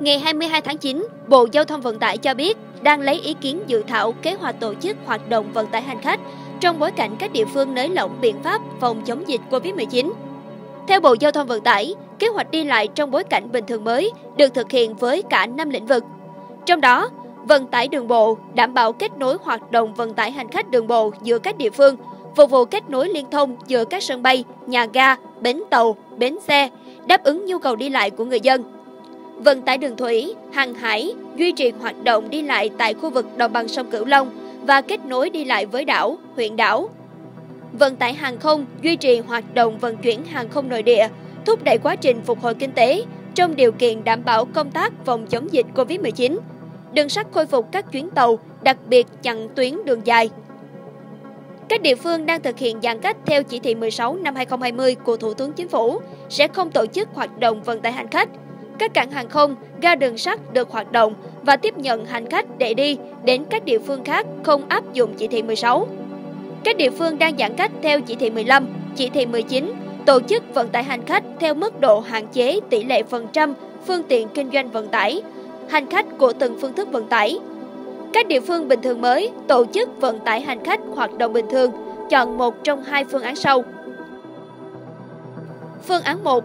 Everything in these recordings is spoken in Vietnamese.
Ngày 22 tháng 9, Bộ Giao thông Vận tải cho biết đang lấy ý kiến dự thảo kế hoạch tổ chức hoạt động vận tải hành khách trong bối cảnh các địa phương nới lỏng biện pháp phòng chống dịch COVID-19. Theo Bộ Giao thông Vận tải, kế hoạch đi lại trong bối cảnh bình thường mới được thực hiện với cả 5 lĩnh vực. Trong đó, vận tải đường bộ đảm bảo kết nối hoạt động vận tải hành khách đường bộ giữa các địa phương, phục vụ kết nối liên thông giữa các sân bay, nhà ga, bến tàu, bến xe, đáp ứng nhu cầu đi lại của người dân. Vận tải đường thủy, hàng hải duy trì hoạt động đi lại tại khu vực đồng bằng sông Cửu Long và kết nối đi lại với đảo, huyện đảo. Vận tải hàng không duy trì hoạt động vận chuyển hàng không nội địa, thúc đẩy quá trình phục hồi kinh tế trong điều kiện đảm bảo công tác phòng chống dịch COVID-19. Đường sắt khôi phục các chuyến tàu, đặc biệt chặn tuyến đường dài. Các địa phương đang thực hiện giãn cách theo chỉ thị 16 năm 2020 của Thủ tướng Chính phủ sẽ không tổ chức hoạt động vận tải hành khách. Các cảng hàng không, ga đường sắt được hoạt động và tiếp nhận hành khách để đi đến các địa phương khác không áp dụng chỉ thị 16. Các địa phương đang giãn cách theo chỉ thị 15, chỉ thị 19, tổ chức vận tải hành khách theo mức độ hạn chế tỷ lệ phần trăm phương tiện kinh doanh vận tải, hành khách của từng phương thức vận tải. Các địa phương bình thường mới tổ chức vận tải hành khách hoạt động bình thường, chọn một trong hai phương án sau. Phương án 1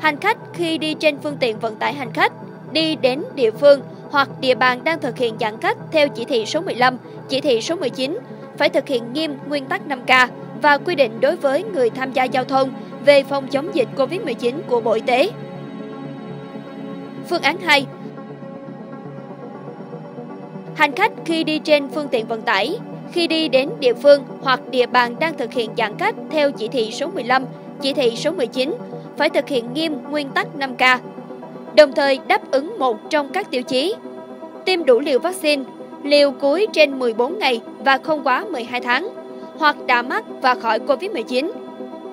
Hành khách khi đi trên phương tiện vận tải hành khách, đi đến địa phương hoặc địa bàn đang thực hiện giãn cách theo chỉ thị số 15, chỉ thị số 19, phải thực hiện nghiêm nguyên tắc 5K và quy định đối với người tham gia giao thông về phòng chống dịch COVID-19 của Bộ Y tế. Phương án 2 Hành khách khi đi trên phương tiện vận tải, khi đi đến địa phương hoặc địa bàn đang thực hiện giãn cách theo chỉ thị số 15, chỉ thị số 19, phải thực hiện nghiêm nguyên tắc 5K, đồng thời đáp ứng một trong các tiêu chí tiêm đủ liều vaccine, liều cuối trên 14 ngày và không quá 12 tháng, hoặc đã mắc và khỏi COVID-19,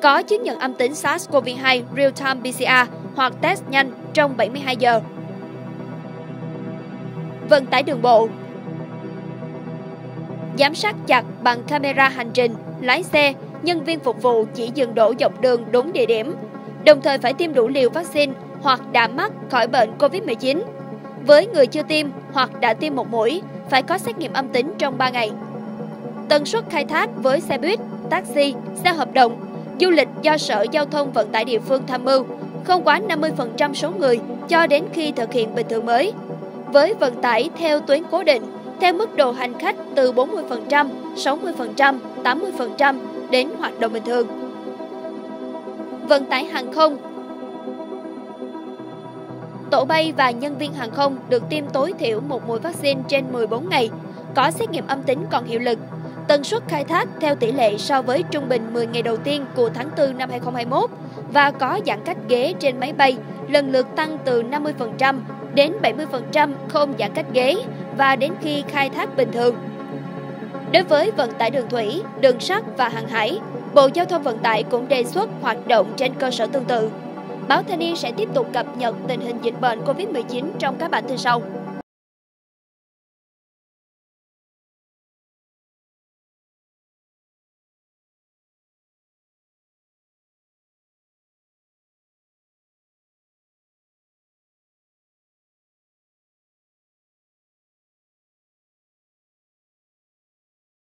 có chứng nhận âm tính SARS-CoV-2 real-time PCR hoặc test nhanh trong 72 giờ. Vận tải đường bộ Giám sát chặt bằng camera hành trình, lái xe, nhân viên phục vụ chỉ dừng đổ dọc đường đúng địa điểm, đồng thời phải tiêm đủ liều vaccine hoặc đã mắc khỏi bệnh COVID-19. Với người chưa tiêm hoặc đã tiêm một mũi, phải có xét nghiệm âm tính trong 3 ngày. Tần suất khai thác với xe buýt, taxi, xe hợp đồng, du lịch do Sở Giao thông Vận tải địa phương tham mưu, không quá 50% số người cho đến khi thực hiện bình thường mới. Với vận tải theo tuyến cố định, theo mức độ hành khách từ 40%, 60%, 80% đến hoạt động bình thường. Vận tải hàng không Tổ bay và nhân viên hàng không được tiêm tối thiểu một mũi vaccine trên 14 ngày, có xét nghiệm âm tính còn hiệu lực. Tần suất khai thác theo tỷ lệ so với trung bình 10 ngày đầu tiên của tháng 4 năm 2021 và có giãn cách ghế trên máy bay lần lượt tăng từ 50% đến 70% không giãn cách ghế và đến khi khai thác bình thường. Đối với vận tải đường thủy, đường sắt và hàng hải, Bộ Giao thông Vận tải cũng đề xuất hoạt động trên cơ sở tương tự. Báo Thanh niên sẽ tiếp tục cập nhật tình hình dịch bệnh COVID-19 trong các bản tin sau.